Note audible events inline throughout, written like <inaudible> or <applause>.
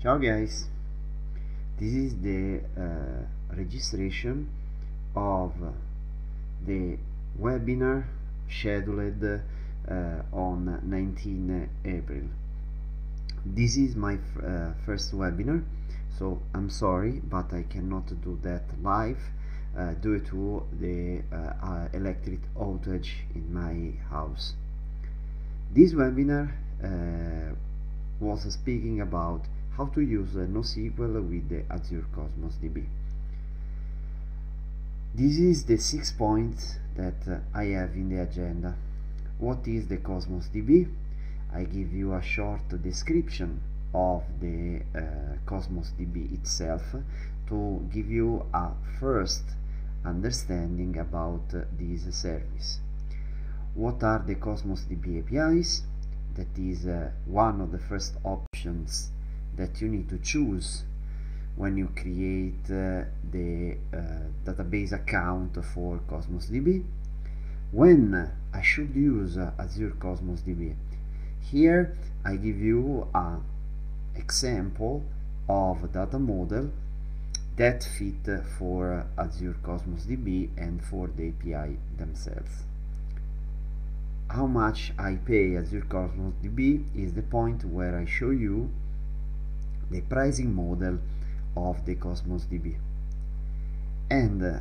Ciao guys, this is the uh, registration of the webinar scheduled uh, on 19 April. This is my uh, first webinar, so I'm sorry, but I cannot do that live uh, due to the uh, uh, electric outage in my house. This webinar was speaking about how to use NoSQL with the Azure Cosmos DB. This is the six points that uh, I have in the agenda. What is the Cosmos DB? I give you a short description of the uh, Cosmos DB itself to give you a first understanding about uh, this service. What are the Cosmos DB APIs? That is uh, one of the first options that you need to choose when you create uh, the uh, database account for Cosmos DB. When I should use uh, Azure Cosmos DB. Here I give you an example of data model that fit for Azure Cosmos DB and for the API themselves. How much I pay Azure Cosmos DB is the point where I show you the pricing model of the Cosmos DB. And uh,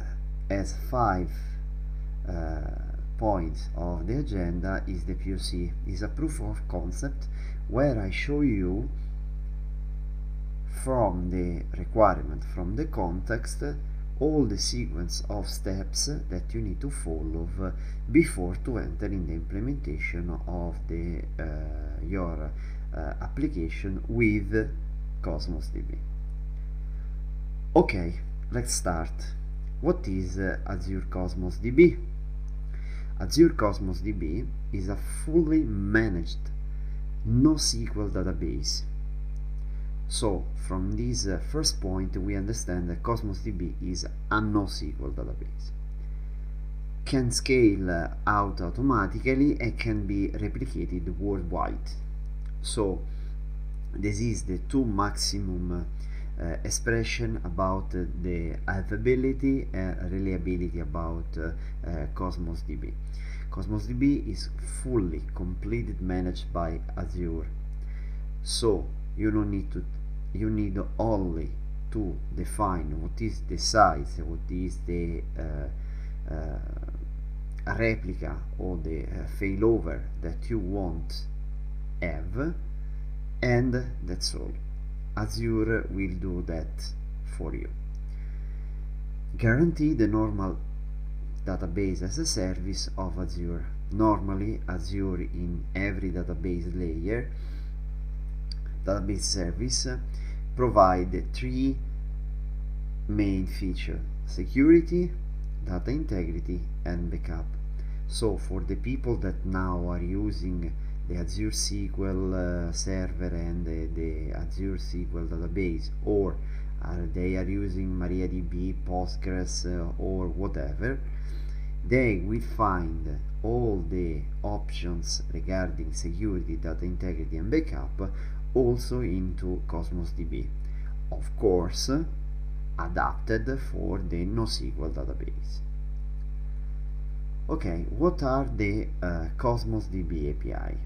as five uh, points of the agenda is the POC, is a proof of concept where I show you from the requirement, from the context, all the sequence of steps that you need to follow before to enter in the implementation of the uh, your uh, application with Cosmos DB. Okay, let's start. What is uh, Azure Cosmos DB? Azure Cosmos DB is a fully managed NoSQL database. So, from this uh, first point, we understand that Cosmos DB is a NoSQL database. Can scale uh, out automatically and can be replicated worldwide. So, this is the two maximum uh, expression about uh, the availability and reliability about uh, uh, Cosmos DB. Cosmos DB is fully completed managed by Azure. So you don't need to you need only to define what is the size, what is the uh, uh, replica or the failover that you want have and that's all. Azure will do that for you. Guarantee the normal database as a service of Azure. Normally Azure in every database layer database service provide three main features security data integrity and backup. So for the people that now are using the Azure SQL uh, server and the, the, Azure SQL database or uh, they are using MariaDB, Postgres uh, or whatever they will find all the options regarding security, data integrity and backup also into Cosmos DB of course adapted for the NoSQL database. Okay what are the uh, Cosmos DB API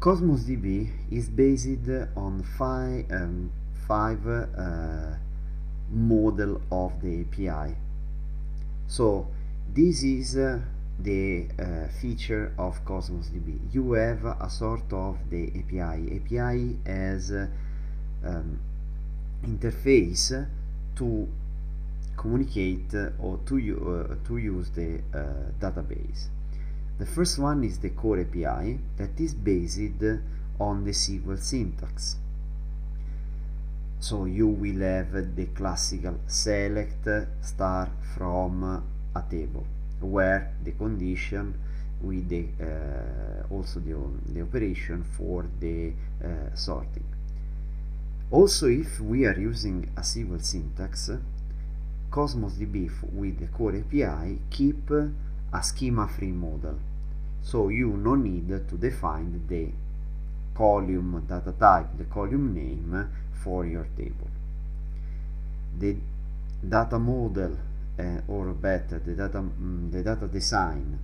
Cosmos DB is based on five, um, five uh, model of the API. So this is uh, the uh, feature of Cosmos DB. You have a sort of the API. API as um, interface to communicate or to, uh, to use the uh, database. The first one is the core API that is based on the SQL syntax. So you will have the classical select star from a table where the condition with the uh, also the, the operation for the uh, sorting. Also if we are using a SQL syntax, Cosmos DB with the core API keep a schema free model so you no need to define the column data type, the column name for your table. The data model uh, or better the data, mm, the data design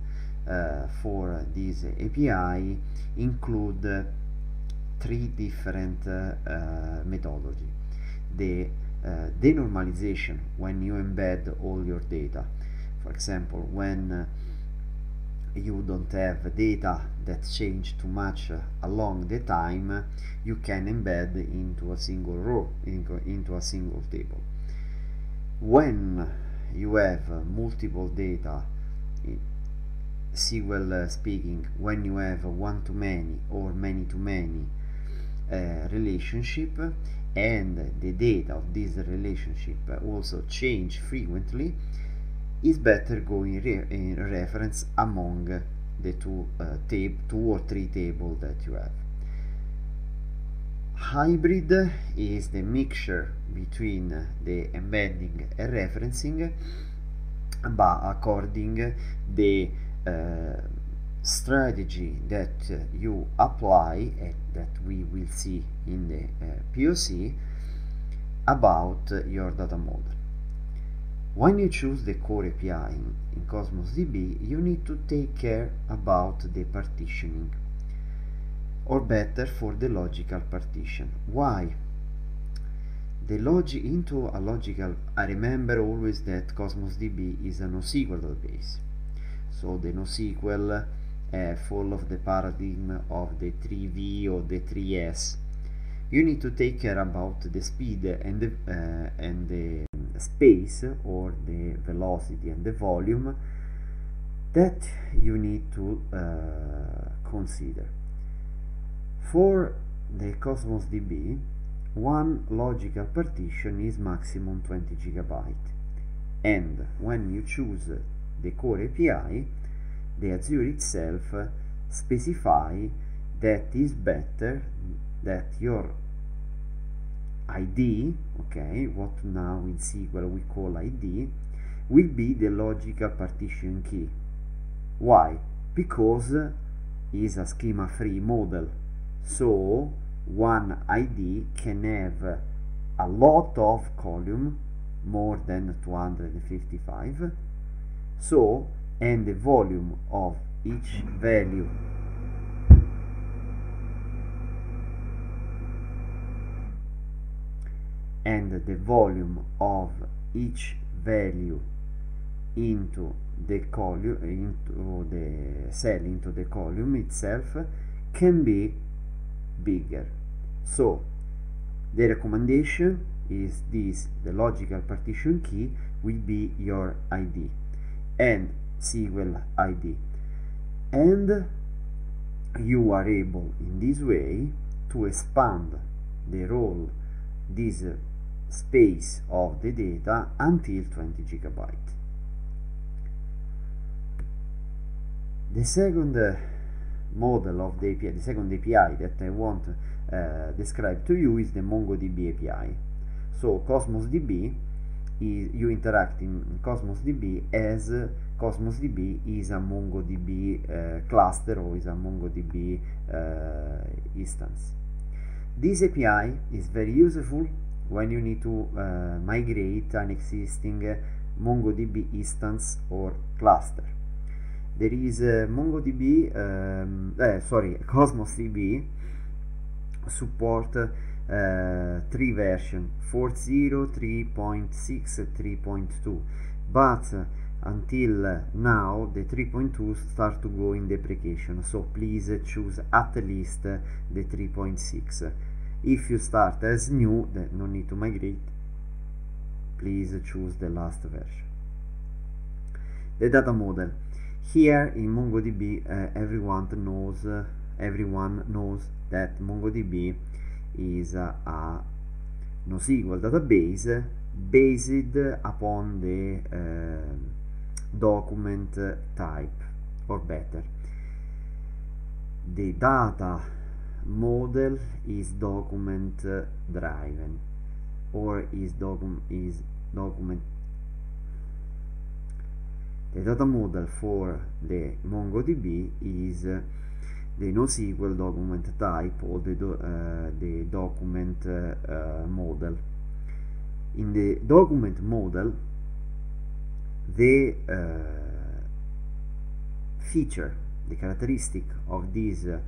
uh, for this API include three different uh, methodology. The denormalization when you embed all your data. For example, when you don't have data that change too much along the time, you can embed into a single row, into, a single table. When you have multiple data, SQL uh, speaking, when you have one-to-many or many-to-many uh, relationship, and the data of this relationship also change frequently, is better going re in reference among the two uh, tab two or three tables that you have. Hybrid is the mixture between the embedding and referencing, but according the uh, strategy that you apply and that we will see in the uh, POC about your data model. When you choose the core API in, in Cosmos DB, you need to take care about the partitioning or better for the logical partition. Why? The logic into a logical I remember always that Cosmos DB is a NoSQL database. So the NoSQL uh, follow the paradigm of the 3V or the 3S. You need to take care about the speed and the, uh, and the space or the velocity and the volume that you need to uh, consider. For the Cosmos DB, one logical partition is maximum 20 gigabyte and when you choose the core API the Azure itself specify that is better that your ID, okay, what now in SQL we call ID, will be the logical partition key. Why? Because is a schema-free model, so one ID can have a lot of column, more than 255, so and the volume of each value and the volume of each value into the column into the cell into the column itself can be bigger. So the recommendation is this the logical partition key will be your id and SQL ID and you are able in this way to expand the role this space of the data until 20 gigabyte the second uh, model of the API, the second API that I want to uh, describe to you is the MongoDB API so Cosmos DB is you interact in Cosmos DB as Cosmos DB is a MongoDB uh, cluster or is a MongoDB uh, instance. This API is very useful when you need to uh, migrate an existing MongoDB instance or cluster. There is a MongoDB, um, eh, sorry, <laughs> Cosmos DB support uh, three version 4.0, 3.6, 3.2, but until now the 3.2 start to go in deprecation. So please choose at least the 3.6 if you start as new then no need to migrate. Please choose the last version. The data model. Here in MongoDB uh, everyone knows uh, everyone knows that MongoDB is uh, a NoSQL database based upon the uh, document type or better. The data model is document driven or is document is document the data model for the MongoDB is the NoSQL document type or the, do, uh, the document uh, model. In the document model, the uh, feature, the characteristic of this uh,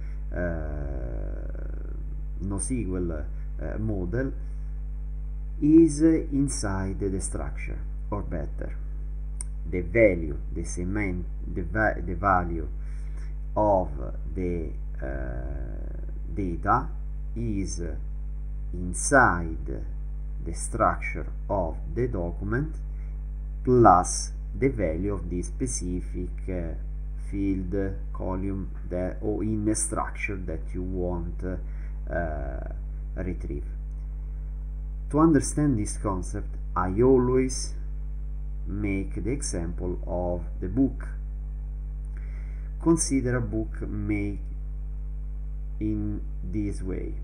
NoSQL uh, model is inside the structure, or better, the value, the cement, the, va the value of the uh, data is inside the structure of the document plus the value of this specific uh, field column that or in a structure that you want uh, retrieve. To understand this concept I always make the example of the book. Consider a book made in this way.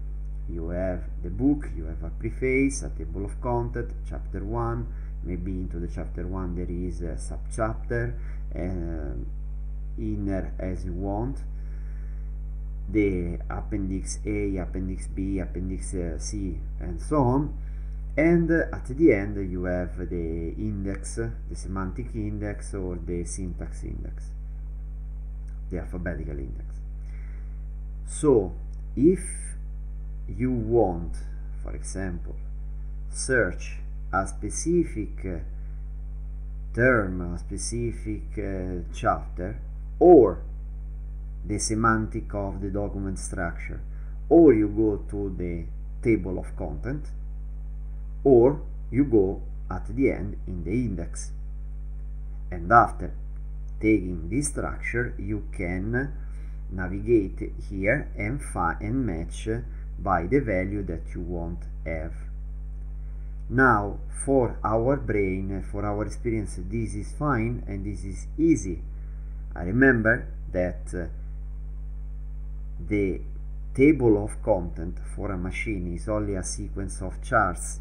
You have the book you have a preface a table of content chapter 1 maybe into the chapter 1 there is a subchapter uh, inner as you want. The appendix A, appendix B, appendix uh, C and so on. And uh, at the end you have the index, the semantic index or the syntax index the alphabetical index. So if you want for example search a specific uh, term a specific uh, chapter or the semantic of the document structure or you go to the table of content or you go at the end in the index. And after taking this structure you can navigate here and find and match by the value that you want have. Now for our brain for our experience this is fine and this is easy I remember that uh, the table of content for a machine is only a sequence of charts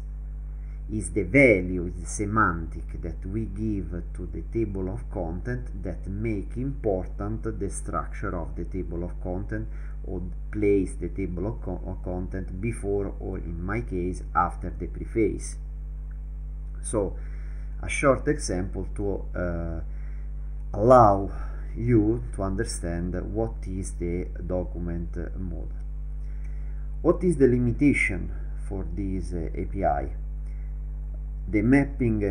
is the value, the semantic that we give to the table of content that make important the structure of the table of content or place the table of, co of content before or in my case after the preface. So a short example to uh, allow you to understand what is the document model. What is the limitation for this uh, API? the mapping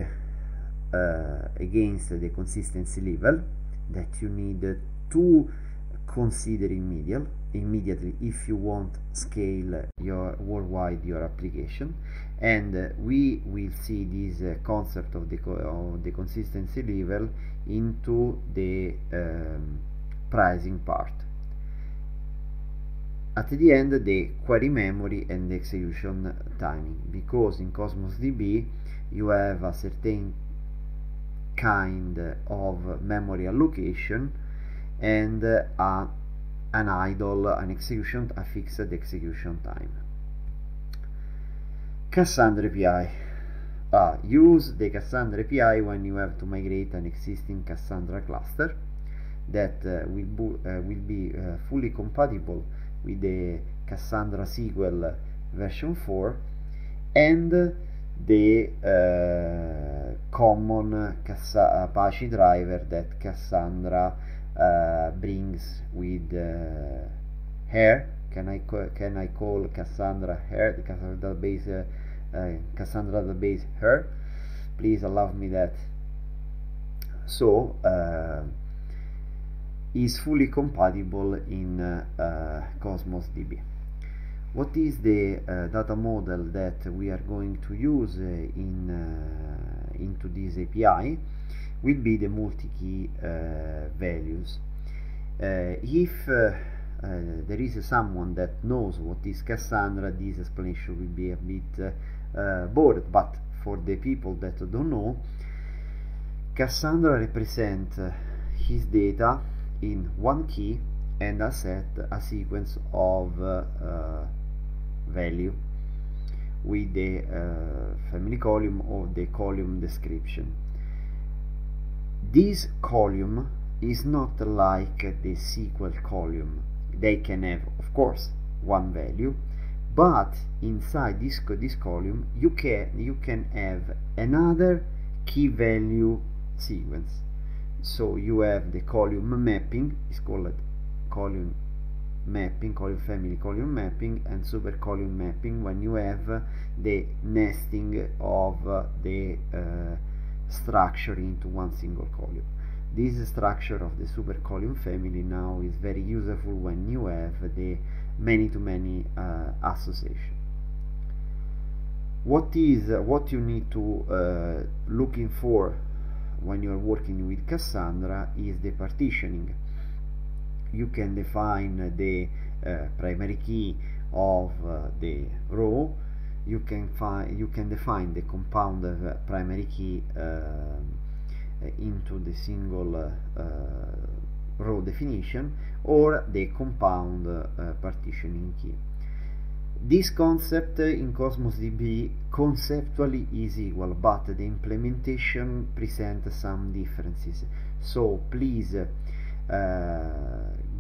uh, against the consistency level that you need to consider immediate, immediately if you want scale your worldwide your application and uh, we will see this uh, concept of the, of the consistency level into the um, pricing part. At the end the query memory and the execution timing because in Cosmos DB you have a certain kind of memory allocation and uh, an idle an execution a fixed execution time. Cassandra API uh, use the Cassandra API when you have to migrate an existing Cassandra cluster that uh, will, uh, will be uh, fully compatible with the Cassandra CQL version 4 and the uh, common Apache driver that Cassandra uh, brings with uh, her. Can I can I call Cassandra her? The Cassandra database uh, Cassandra database her. Please allow me that. So uh, is fully compatible in uh, Cosmos DB what is the uh, data model that we are going to use uh, in uh, into this API will be the multi-key values if there is someone that knows what is Cassandra this explanation will be a bit Eh, bored but for the people that don't know Cassandra represents eh, his data in one key and a set a sequence of eh, value with the uh, family column or the column description. This column is not like the SQL column. they can have of course one value but inside this, this column you can you can have another key value sequence. So you have the column mapping is called column mapping column family column mapping and super column mapping when you have the nesting of the uh, structure into one single column. This structure of the super column family now is very useful when you have the many-to-many -many, uh, association. What is uh, what you need to uh, looking for when you are working with Cassandra is the partitioning. You can define the uh, primary key of uh, the row. You can find you can define the compound primary key into the single uh, row definition or the compound uh, partitioning key. This concept in Cosmos DB conceptually is equal, but the implementation presents some differences. So please uh,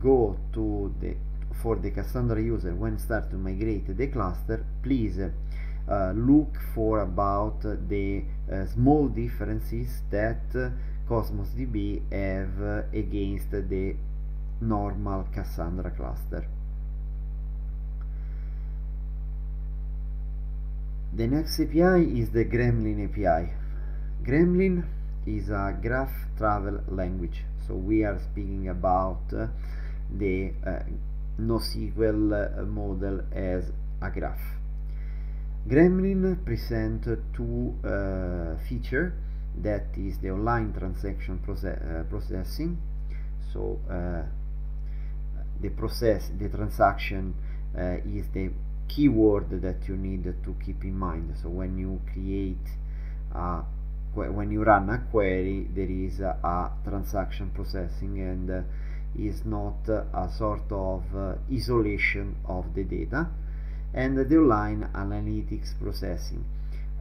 go to the for the Cassandra user when start to migrate the cluster, please uh, look for about the uh, small differences that Cosmos DB have against the normal Cassandra cluster. The next API is the Gremlin API. Gremlin is a graph travel language, so we are speaking about uh, the uh, NoSQL uh, model as a graph. Gremlin present two uh, feature that is the online transaction uh, processing. So uh, the process the transaction uh, is the keyword that you need to keep in mind. So when you create a when you run a query there is a, a transaction processing and uh, is not a sort of uh, isolation of the data. And the online analytics processing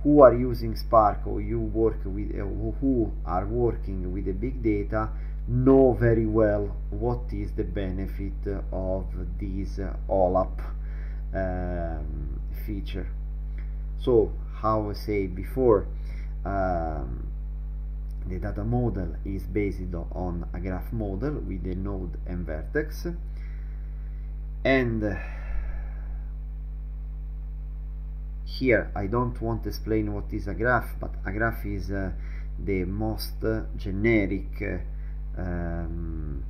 who are using Spark or you work with uh, who are working with the big data know very well what is the benefit of this uh, OLAP um, feature. So how I say before um, the data model is based on a graph model with a node and vertex. And here I don't want to explain what is a graph but a graph is uh, the most uh, generic um,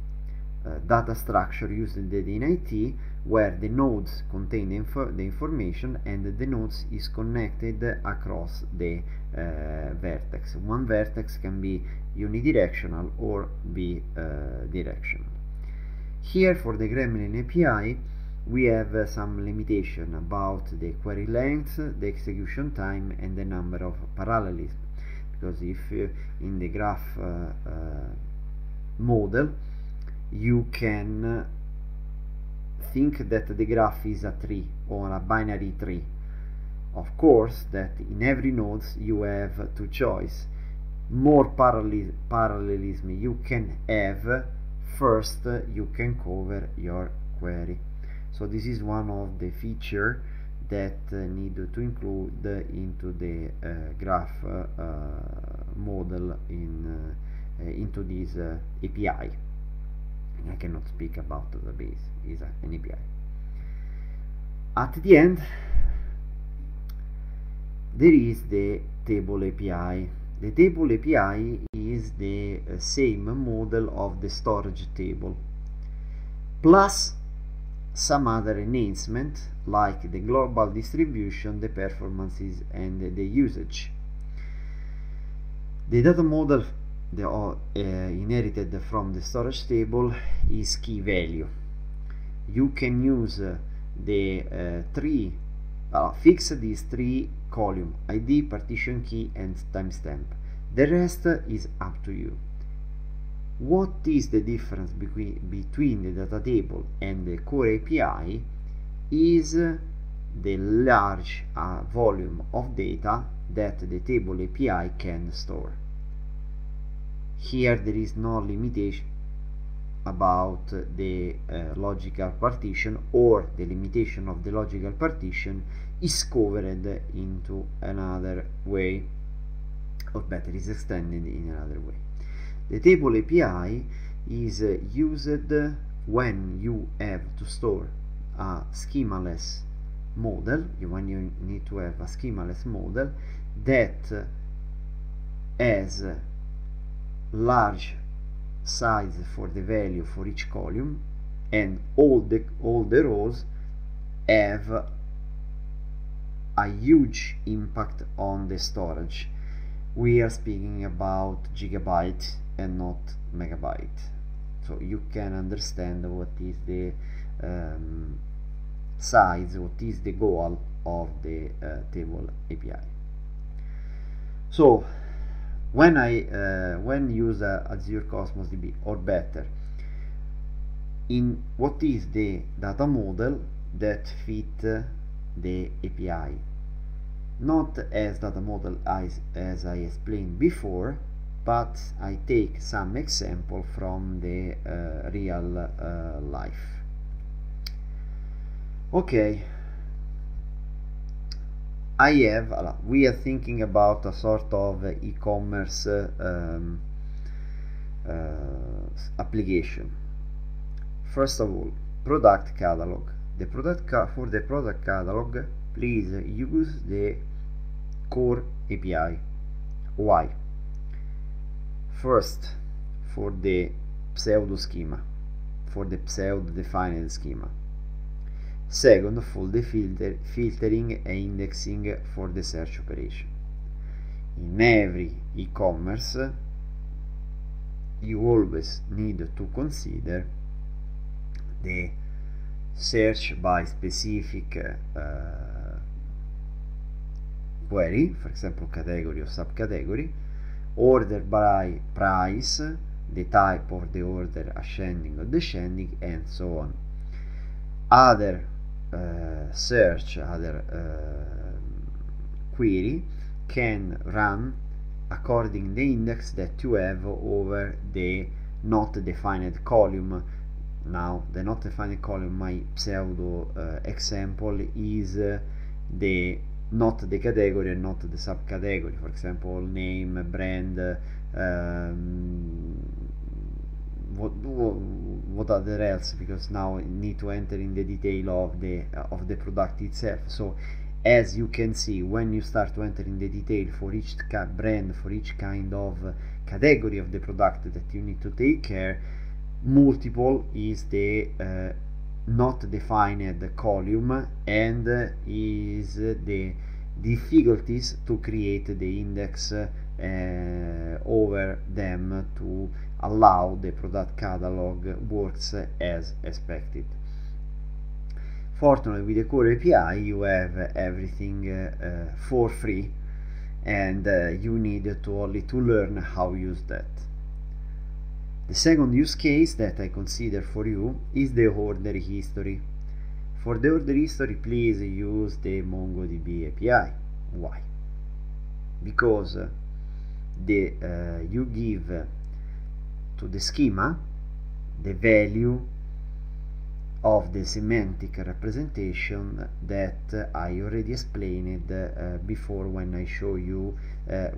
uh, data structure used in the IT where the nodes contain the, info the, information and the nodes is connected across the uh, vertex. One vertex can be unidirectional or be directional. Here for the Gremlin API we have uh, some limitation about the query length, the execution time and the number of parallelism. Because if uh, in the graph uh, uh model you can think that the graph is a tree or a binary tree. Of course that in every node you have two choice. More parallelism you can have first you can cover your query so this is one of the feature that uh, need to include into the uh, graph uh, model in into this API I. Cannot speak about the base. Is an API at the end there is the table API the table API is the uh, same model of the storage table. Plus some other enhancement like the global distribution, the performances and the usage. The data model the, uh, inherited from the storage table is key value. You can use uh, the uh, three, uh, fix these three column ID, partition key and timestamp. The rest is up to you what is the difference between, between the data table and the core API is the large uh, volume of data that the table API can store. Here there is no limitation about the uh, logical partition or the limitation of the logical partition is covered into another way or better is extended in another way the table API is used when you have to store a schemaless model when you need to have a schemaless model that has large size for the value for each column and all the all the rows have a huge impact on the storage. We are speaking about gigabyte and not megabyte. So you can understand what is the um, size what is the goal of the uh, table API so when I uh, when use uh, Azure Cosmos DB or better in what is the data model that fit the API not as data model as, as I explained before but I take some example from the uh, real uh, life. Okay. I have we are thinking about a sort of e-commerce um, uh, application. First of all product catalog. The product ca for the product catalog please use the core API why first for the pseudo schema for the pseudo defined schema Second, for the filter, filtering and indexing for the search operation. In every e-commerce, you always need to consider the search by specific uh, query, for example category or subcategory, order by price, the type of the order ascending or descending, and so on. Other uh, search other uh, query can run according the index that you have over the not defined column now the not defined column my pseudo uh, example is the not the category and not the subcategory. For example name brand um, what what other else? Because now I need to enter in the detail of the uh, of the product itself. So as you can see when you start to enter in the detail for each brand for each kind of category of the product that you need to take care multiple is the uh, not defined column and is the difficulties to create the index uh, over them to allow the product catalog works as expected. Fortunately with the core API you have everything uh, for free and uh, you need to only to learn how use that. The second use case that I consider for you is the order history. For the order history please use the MongoDB API. Why? Because the, uh, you give to the schema the value of the semantic representation that I already explained uh, before when I show you uh,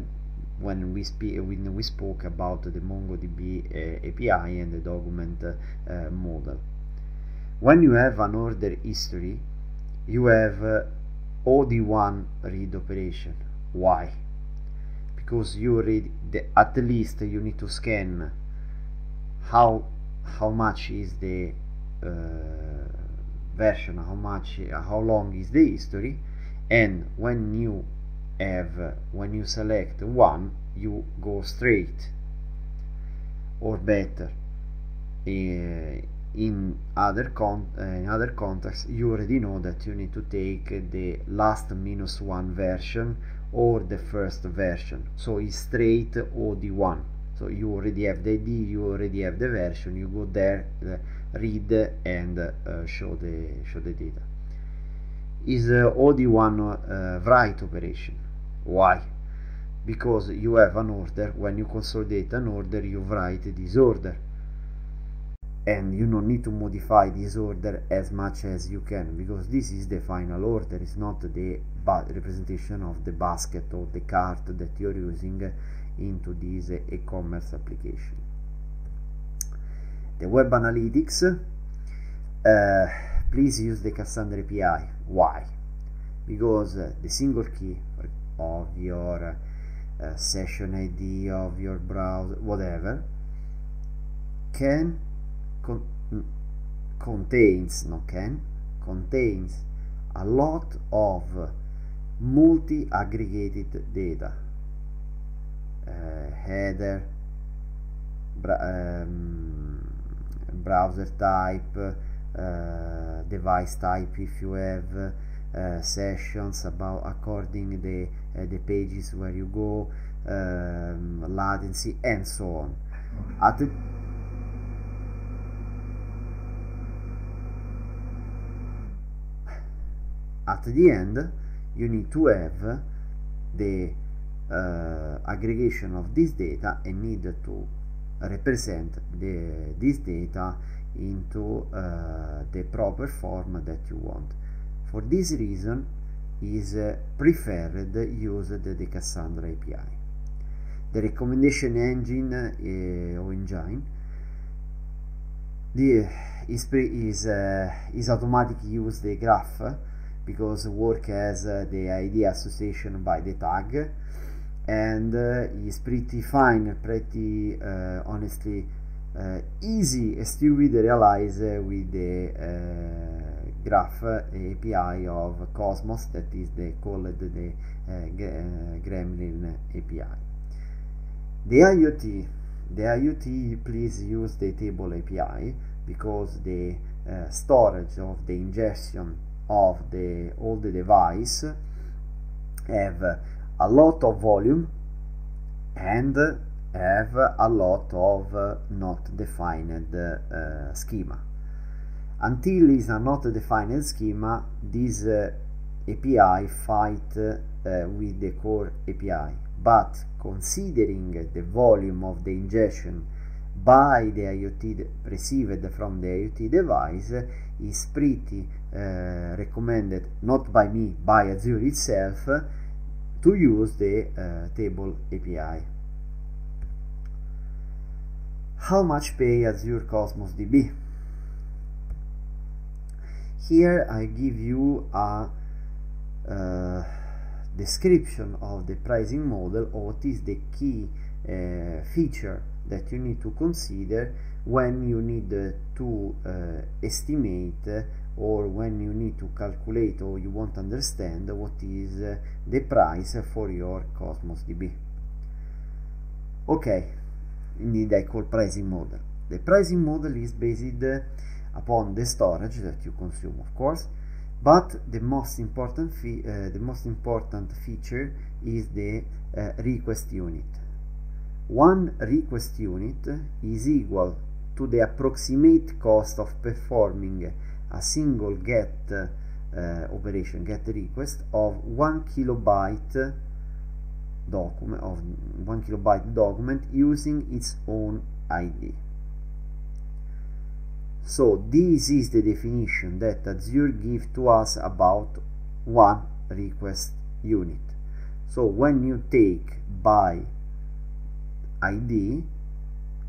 when we when we spoke about the MongoDB uh, API and the document uh, model. When you have an order history, you have uh, OD1 read operation. Why? Because you read the, at least you need to scan how how much is the uh, version how much how long is the history and when you have when you select one you go straight. Or better uh, in other con uh, in other contexts you already know that you need to take the last minus one version or the first version. So it's straight or the one. So you already have the id you already have the version you go there uh, read and uh, show the show the data. Is uh, od1 uh, write operation why? Because you have an order. When you consolidate an order you write this order. And you don't need to modify this order as much as you can because this is the final order. It's not the representation of the basket or the cart that you're using into this e-commerce application. The web analytics uh, please use the Cassandra API why? Because uh, the single key of your uh, session ID of your browser whatever can con contains no can contains a lot of multi-aggregated data. Uh, header bra um, browser type uh, device type if you have uh, sessions about according the uh, the pages where you go um, latency and so on at the at the end you need to have the uh, aggregation of this data and need to represent the, this data into uh, the proper form that you want. For this reason is uh, preferred use the, Cassandra API. The recommendation engine uh, or engine the, is, is, uh, is automatic use the graph because work as uh, the ID association by the tag and uh, is pretty fine, pretty uh, honestly easy stupid to realize with the graph eh, API of Cosmos that is the called the eh, eh, Gremlin API. The IoT, the IoT please use the table API because the storage of the ingestion of the all the device have a lot of volume and have a lot of not defined schema until is not defined schema this uh, API fight uh, with the core API but considering the volume of the ingestion by the IoT received from the IoT device is pretty uh, recommended not by me by Azure itself to use the uh, table API. How much pay Azure Cosmos DB? Here I give you a uh, description of the pricing model or what is the key uh, feature that you need to consider when you need to uh, estimate or when you need to calculate or you want to understand what is uh, the price for your Cosmos DB. Okay, indeed I call pricing model. The pricing model is based upon the storage that you consume, of course, but the most important uh, the most important feature is the uh, request unit. One request unit is equal to the approximate cost of performing a single get uh, operation get request of one kilobyte document of one kilobyte document using its own ID. So this is the definition that Azure give to us about one request unit. So when you take by ID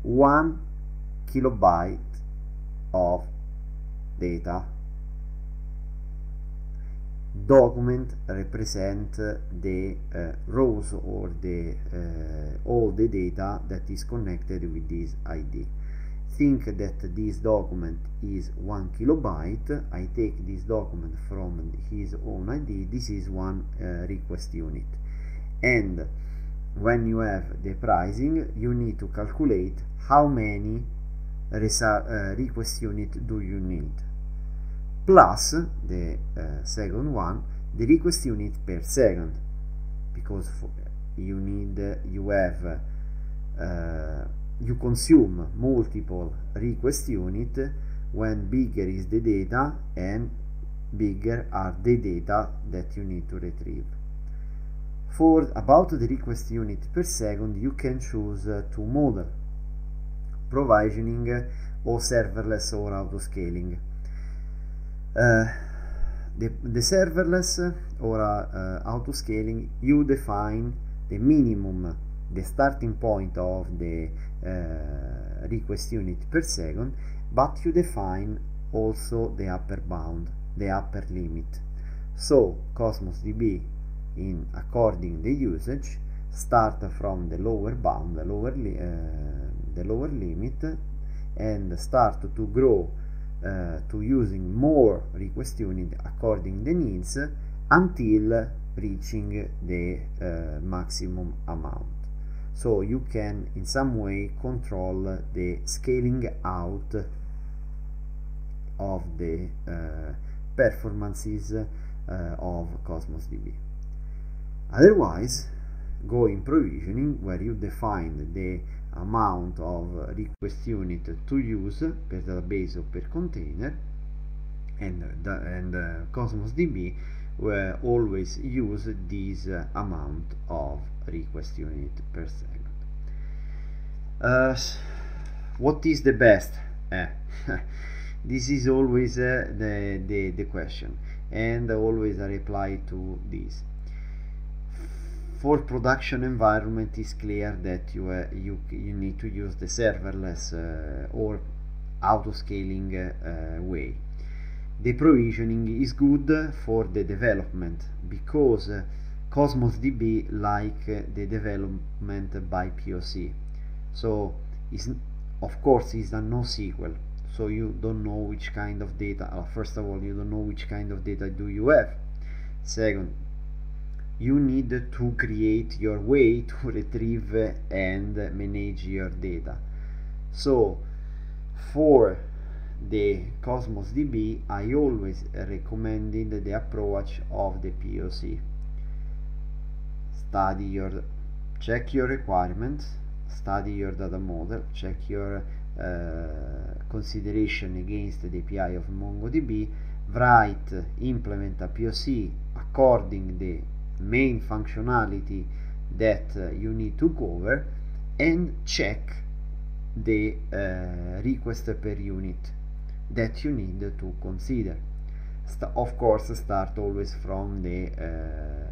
one kilobyte of data document represent the uh, rows or the uh, all the data that is connected with this ID think that this document is one kilobyte. I take this document from his own ID this is one uh, request unit. And when you have the pricing you need to calculate how many uh, request unit do you need. Plus the uh, second one the request unit per second. Because you need you have uh, you consume multiple request unit when bigger is the data and bigger are the data that you need to retrieve for about the request unit per second you can choose uh, two model provisioning or serverless or autoscaling. Uh, the, the serverless or uh, autoscaling, you define the minimum, the starting point of the uh, request unit per second, but you define also the upper bound, the upper limit. So Cosmos DB in according the usage start from the lower bound, the lower, uh, the lower limit and start to grow uh, to using more request unit according the needs until reaching the uh, maximum amount so you can in some way control the scaling out of the uh, performances uh, of Cosmos DB otherwise go in provisioning where you define the amount of request unit to use per database or per container and, and uh, Cosmos DB will always use this uh, amount of request unit per second. Uh, what is the best? Eh, <laughs> this is always uh, the, the, the question and always I reply to this for production environment is clear that you uh, you you need to use the serverless uh, or auto scaling uh, way the provisioning is good for the development because Cosmos DB like the development by POC so is of course is a NoSQL so you don't know which kind of data uh, first of all you don't know which kind of data do you have. Second you need to create your way <laughs> to retrieve and manage your data. So for the Cosmos DB I always recommended the approach of the POC study your check your requirements study your data model check your uh, consideration against the API of MongoDB write implement a POC according the main functionality that uh, you need to cover and check the uh, request per unit that you need to consider. St of course start always from the uh,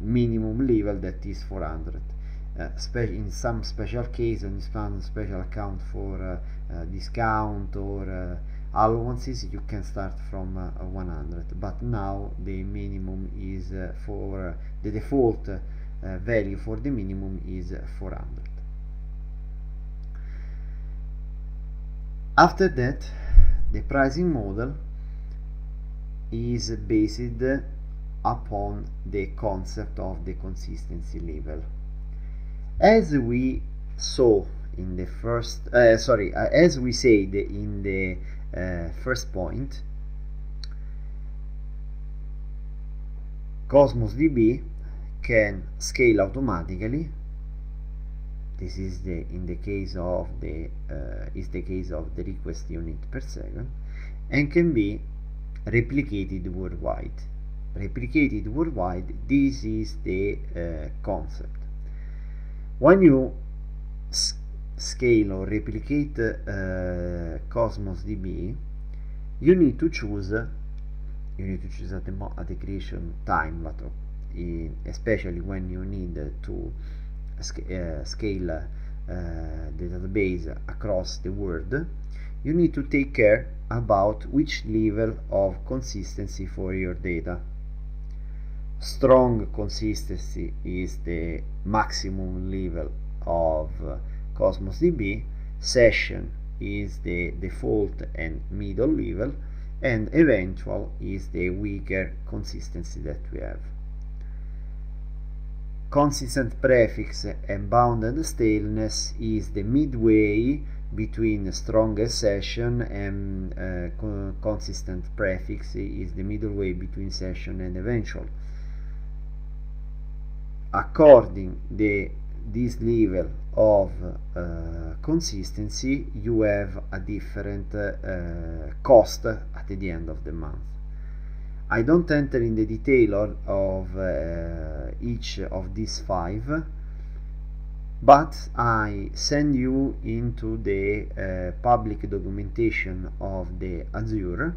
minimum level that is 400 uh, in some special case in some special account for uh, uh, discount or allowances you can start from uh, 100 but now the minimum is uh, for uh, the default value for the minimum is 400 after that the pricing model is based upon the concept of the consistency level. As we saw in the first uh, sorry uh, as we said in the uh, first point Cosmos DB can scale automatically this is the in the case of the uh, is the case of the request unit per second and can be replicated worldwide. Replicated worldwide this is the uh, concept. When you scale or replicate uh, Cosmos DB you need to choose you need to choose at the, at the creation time but especially when you need to uh, scale uh, the database across the world you need to take care about which level of consistency for your data. Strong consistency is the maximum level of Cosmos DB session is the default and middle level and eventual is the weaker consistency that we have consistent prefix and bounded staleness is the midway between strongest session and uh, co consistent prefix is the middle way between session and eventual. According the this level of uh, consistency you have a different uh, cost at the end of the month I don't enter in the detail of, of uh, each of these five but I send you into the uh, public documentation of the Azure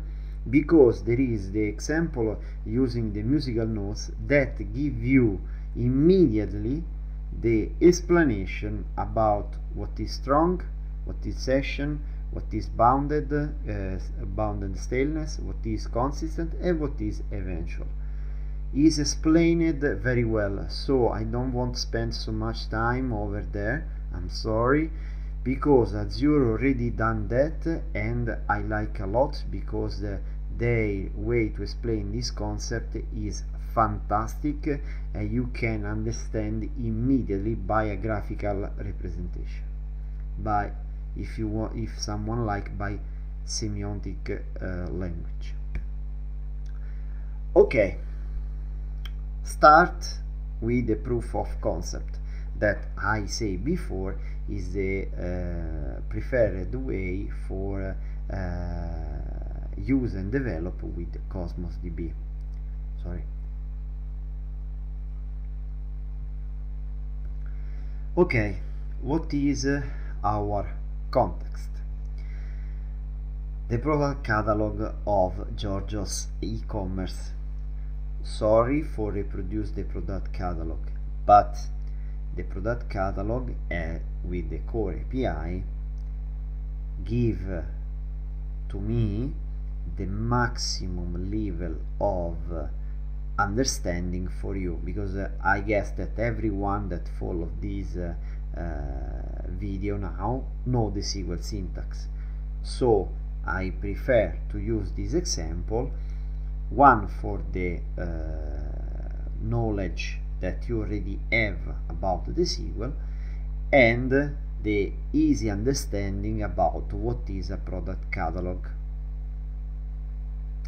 because there is the example using the musical notes that give you immediately the explanation about what is strong, what is session, what is bounded, uh, bounded staleness, what is consistent and what is eventual. Is explained very well, so I don't want to spend so much time over there. I'm sorry because Azure already done that and I like a lot because the, their way to explain this concept is fantastic and you can understand immediately by a graphical representation by if you want if someone like by semiotic uh, language. Okay. Start with the proof of concept that I say before is the uh, preferred way for uh, use and develop with Cosmos DB sorry. Okay. What is uh, our context. The product catalog of Giorgio's e-commerce. Sorry for reproduce the product catalog but the product catalog uh, with the core API give to me the maximum level of understanding for you because uh, I guess that everyone that follow this uh, uh, video now know the SQL syntax. So I prefer to use this example one for the uh, knowledge that you already have about the SQL and the easy understanding about what is a product catalog.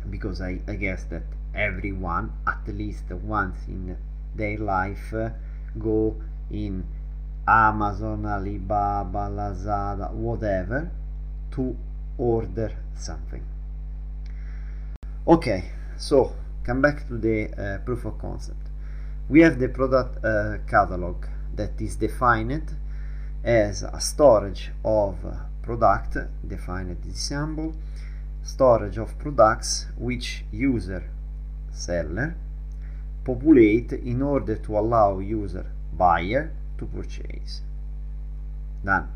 Because I, I guess that everyone at least once in their life uh, go in Amazon, Alibaba, Lazada, whatever to order something. Okay, so come back to the uh, proof of concept. We have the product uh, catalog that is defined as a storage of product, defined symbol, storage of products which user seller populate in order to allow user buyer to purchase. Done.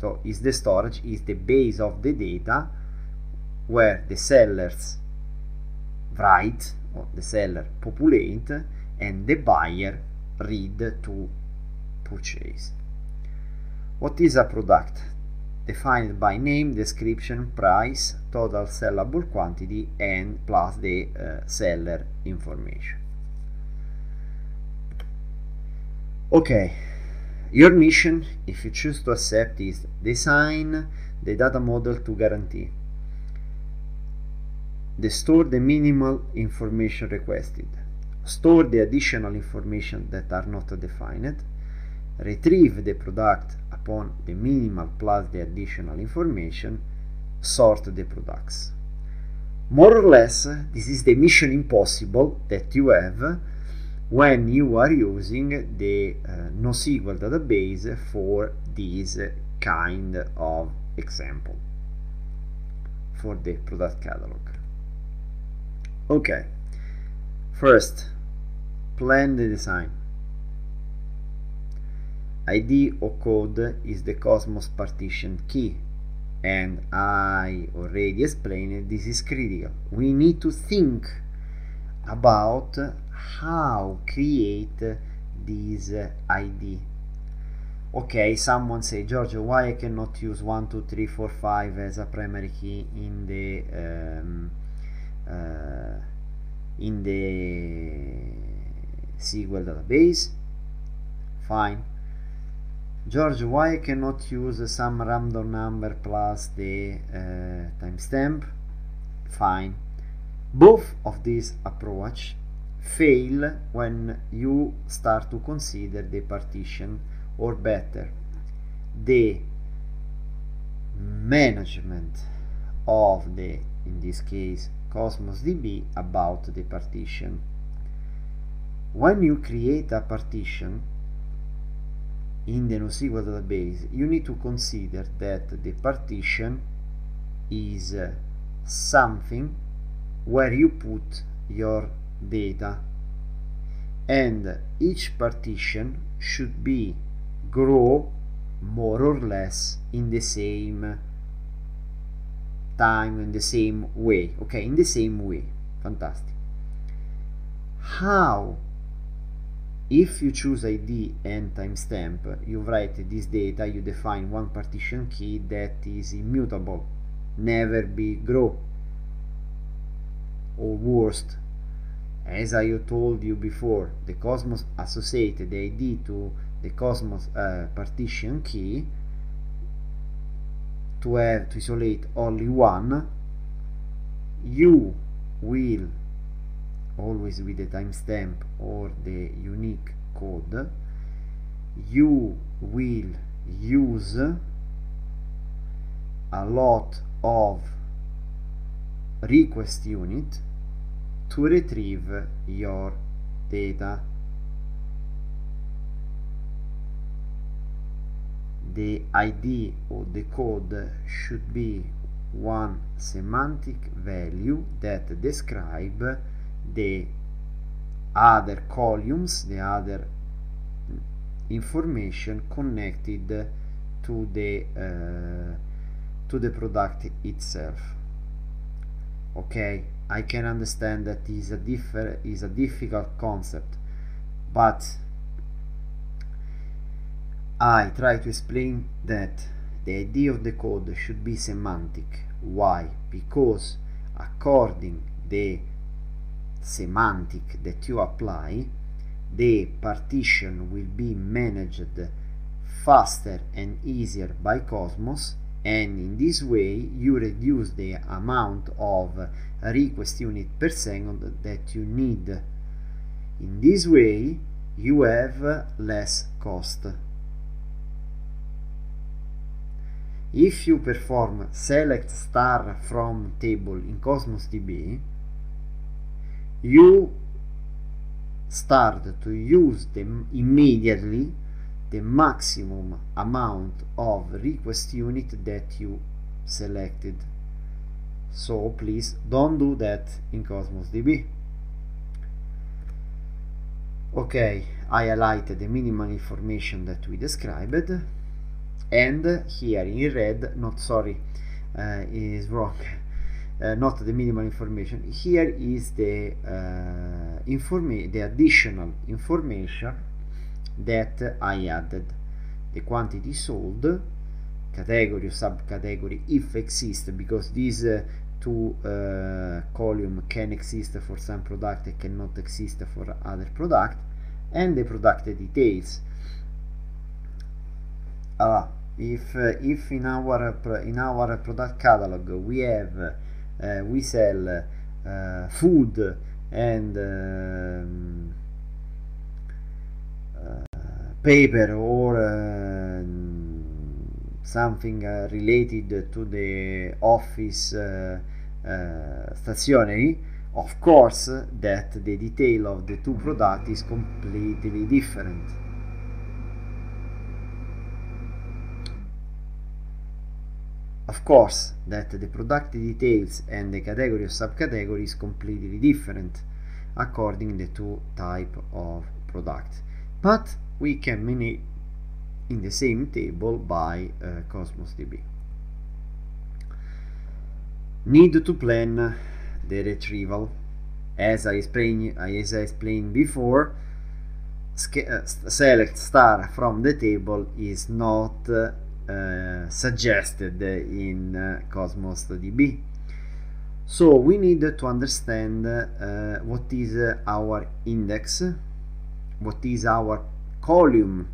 So is the storage is the base of the data where the sellers write or the seller populate and the buyer read to purchase. What is a product? Defined by name, description, price, total sellable quantity and plus the uh, seller information. Okay, your mission, if you choose to accept, is design the data model to guarantee. The store the minimal information requested, store the additional information that are not defined, retrieve the product upon the minimal plus the additional information, sort the products. More or less, this is the mission impossible that you have when you are using the uh, NoSQL database for this kind of example for the product catalog. Okay, first, plan the design id or code is the Cosmos partition key and I already explained this is critical. We need to think about how create this ID. Okay, someone say, Giorgio, why I cannot use 1, 2, 3, 4, 5 as a primary key in the um, uh, in the SQL database? Fine George, why I cannot use some random number plus the uh, timestamp? Fine. Both of these approach fail when you start to consider the partition or better the management of the in this case Cosmos DB about the partition. When you create a partition in the NoSQL database, you need to consider that the partition is uh, something where you put your data and each partition should be grow more or less in the same time in the same way okay? In the same way. Fantastic. How if you choose id and timestamp you write this data you define one partition key that is immutable never be grow or worst as I told you before the Cosmos associated the ID to the Cosmos uh, partition key to have to isolate only one you will always with the timestamp or the unique code you will use a lot of request unit to retrieve your data. The ID or the code should be one semantic value that describe the other columns, the other information connected to the uh, to the product itself. Okay I can understand that is a differ is a difficult concept but I try to explain that the idea of the code should be semantic. Why? Because according the semantic that you apply the partition will be managed faster and easier by Cosmos and in this way you reduce the amount of request unit per second that you need. In this way you have less cost. If you perform select star from table in Cosmos DB you start to use them immediately the maximum amount of request unit that you selected. So please don't do that in Cosmos DB okay I highlighted the minimal information that we described and here in red not sorry uh, is wrong. <laughs> Uh, not the minimal information. Here is the uh, the additional information that I added. The quantity sold category or subcategory if exist because these uh, two uh, column can exist for some product and cannot exist for other product and the product details. Uh, if uh, if in our in our product catalog we have uh, we sell uh, food and paper or uh, something uh, related to the office uh, stationery of course that the detail of the two products is completely different. Of course that the product details and the category of subcategory is completely different according the two type of product. But we can manage in the same table by uh, Cosmos DB. Need to plan the retrieval. As I explained, as I explained before, uh, select star from the table is not uh, suggested in uh, Cosmos DB. So we need to understand uh, what is our index, what is our column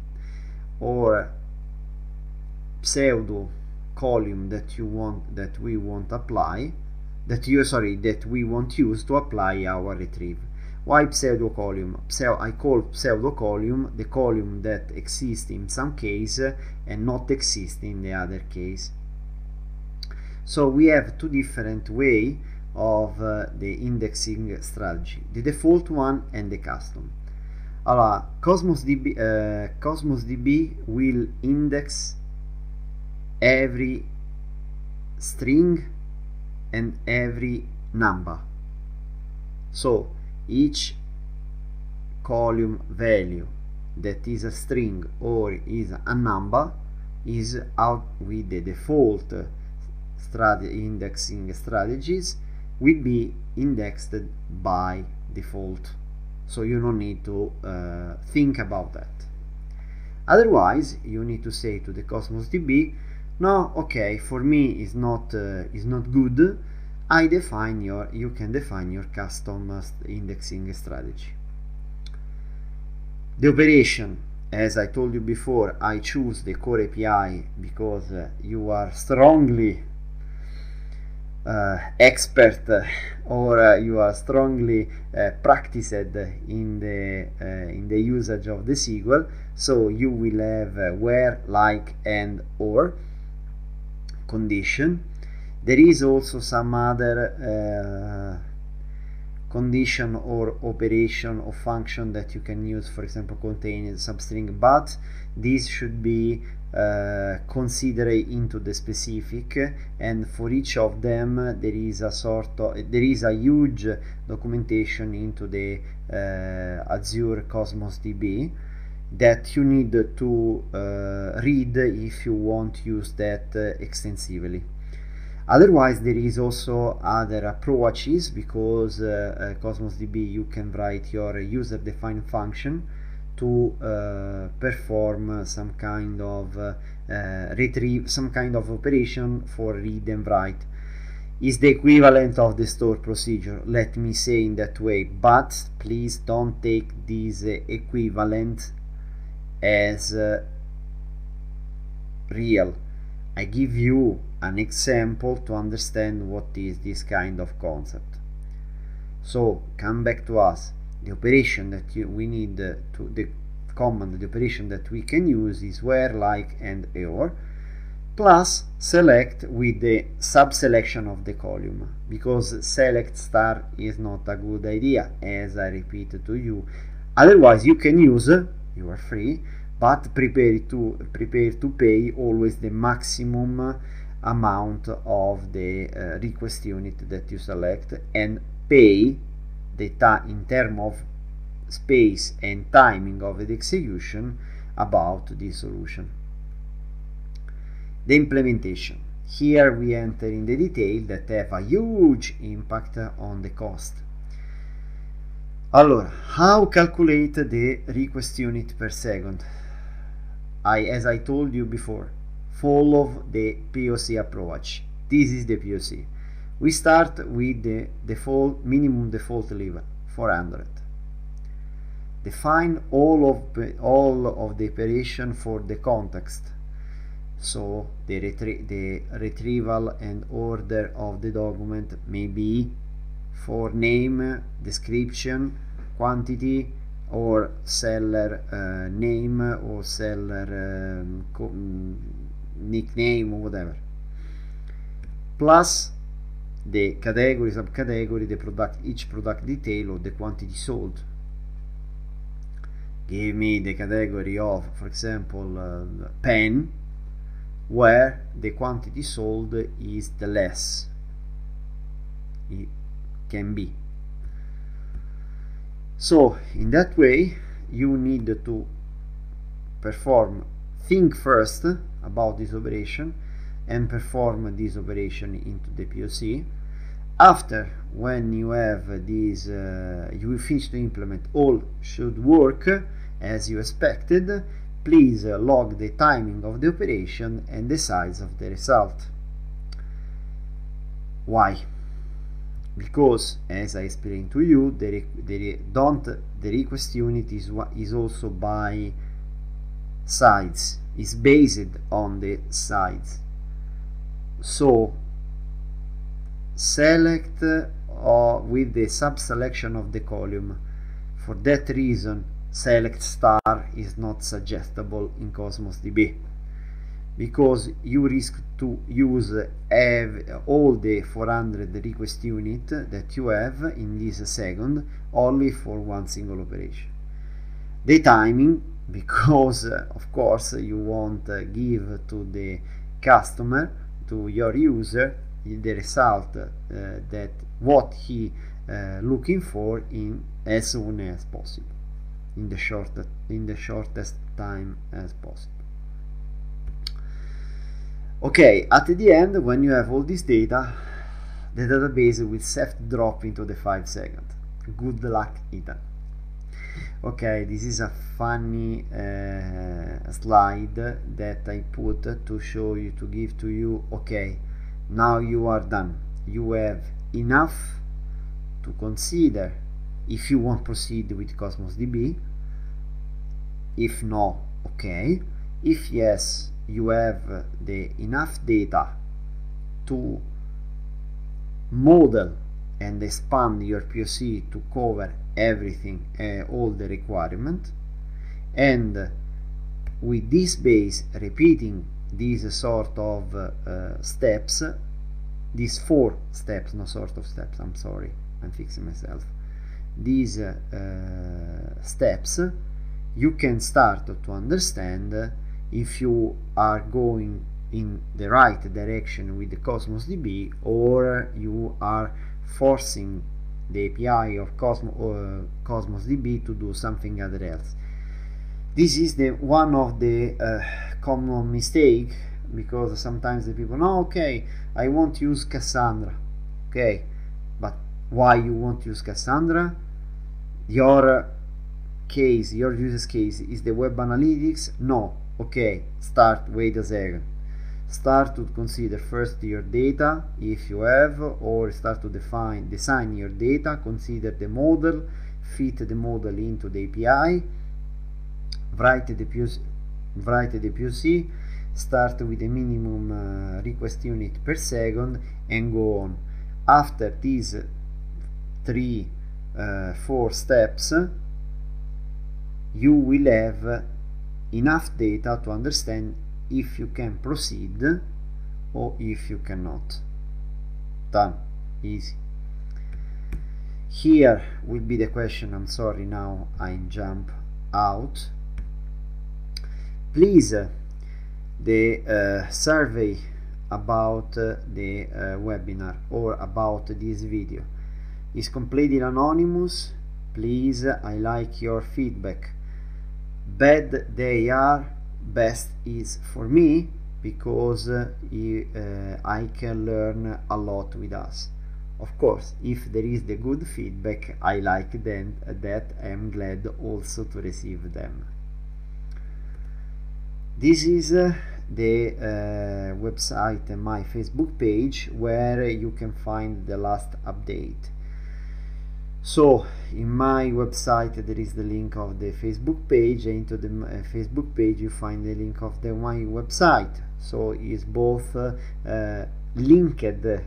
or pseudo column that you want that we want apply that you sorry that we want use to apply our retrieve. Why pseudo column I call pseudo column the column that exists in some case and not exist in the other case. So we have two different way of uh, the indexing strategy the default one and the custom allora Cosmos DB, uh, Cosmos DB will index every string and every number. So each column value that is a string or is a number is out with the default indexing strategies will be indexed by default so you don't need to uh, think about that. Otherwise you need to say to the Cosmos DB no okay for me is not uh, is not good. I define your you can define your custom uh, indexing strategy. The operation as I told you before I choose the core API because uh, you are strongly uh, expert uh, or you are strongly uh, practiced in the uh, in the usage of the SQL so you will have where like and or condition. There is also some other condition or operation or function that you can use for example containing substring but this should be uh, considered into the specific and for each of them there is a sort of there is a huge documentation into the uh, Azure Cosmos DB that you need to uh, read if you want to use that extensively. Otherwise there is also other approaches because Cosmos DB you can write your user defined function to uh, perform some kind of uh, uh, retrieve some kind of operation for read and write is the equivalent of the store procedure let me say in that way but please don't take this equivalent as real I give you an example to understand what is this kind of concept. So come back to us. The operation that you, we need uh, to the command, the operation that we can use is where, like, and or plus select with the subselection of the column because select star is not a good idea as I repeated to you. Otherwise you can use you are free but prepare to prepare to pay always the maximum amount of the uh, request unit that you select and pay the in terms of space and timing of the execution about the solution. The implementation. Here we enter in the detail that have a huge impact on the cost. Allora, how calculate the request unit per second? I, as I told you before, follow the POC approach. This is the POC. We start with the default minimum default level 400. Define all of all of the operation for the context. So the, retrie the retrieval and order of the document may be for name, description, quantity, or seller uh, name or seller um, nickname or whatever plus the category subcategory the product each product detail or the quantity sold. Give me the category of for example uh, pen where the quantity sold is the less it can be. So in that way you need to perform think first about this operation and perform this operation into the POC after when you have this uh, you finish to implement all should work as you expected please log the timing of the operation and the size of the result. Why? Because as I explained to you the, the don't the request unit is is also by sides is based on the sides so select uh, with the subselection of the column. For that reason select star is not suggestible in Cosmos DB because you risk to use all the 400 request unit that you have in this second only for one single operation. The timing because uh, of course you won't uh, give to the customer to your user the result uh, that what he uh, looking for in as soon as possible in the short in the shortest time as possible. Okay at the end when you have all this data the database will self drop into the 5 second good luck Ethan okay this is a funny uh, slide that I put to show you to give to you. Okay now you are done. You have enough to consider if you want proceed with Cosmos DB if no okay. If yes you have the enough data to model and expand your POC to cover everything uh, all the requirement. And with this base repeating these sort of uh, steps these four steps no sort of steps I'm sorry I'm fixing myself. These uh, steps you can start to understand if you are going in the right direction with the Cosmos DB or you are forcing the API of Cosmo, uh, Cosmos DB to do something other else. This is the one of the uh, common mistake because sometimes the people know okay I want to use Cassandra okay but why you want to use Cassandra? Your case your use case is the web analytics? No okay start wait a second start to consider first your data if you have or start to define design your data consider the model fit the model into the API write the POC, write the POC start with a minimum uh, request unit per second and go on. After these three uh, four steps you will have enough data to understand if you can proceed or if you cannot. Done. Easy. Here will be the question I'm sorry now I jump out. Please uh, the uh, survey about uh, the uh, webinar or about this video. Is completely anonymous? Please I like your feedback. Bad they are best is for me because uh, uh, I can learn a lot with us. Of course if there is the good feedback I like them that I am glad also to receive them. This is uh, the uh, website my Facebook page where you can find the last update so in my website there is the link of the Facebook page into the uh, Facebook page you find the link of the my website. So it's both uh, uh, linked uh,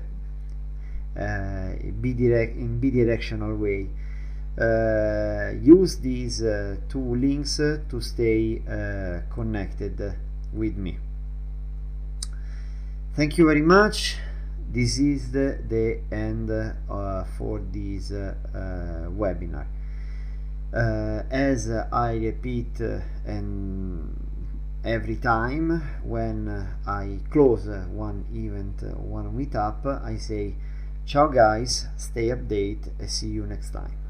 in bidirectional way. Uh, use these uh, two links to stay connected with me. Thank you very much this is the, the end uh, for this uh, uh webinar. Uh, as I repeat uh, and every time when I close one event one meetup I say ciao guys. Stay update. And see you next time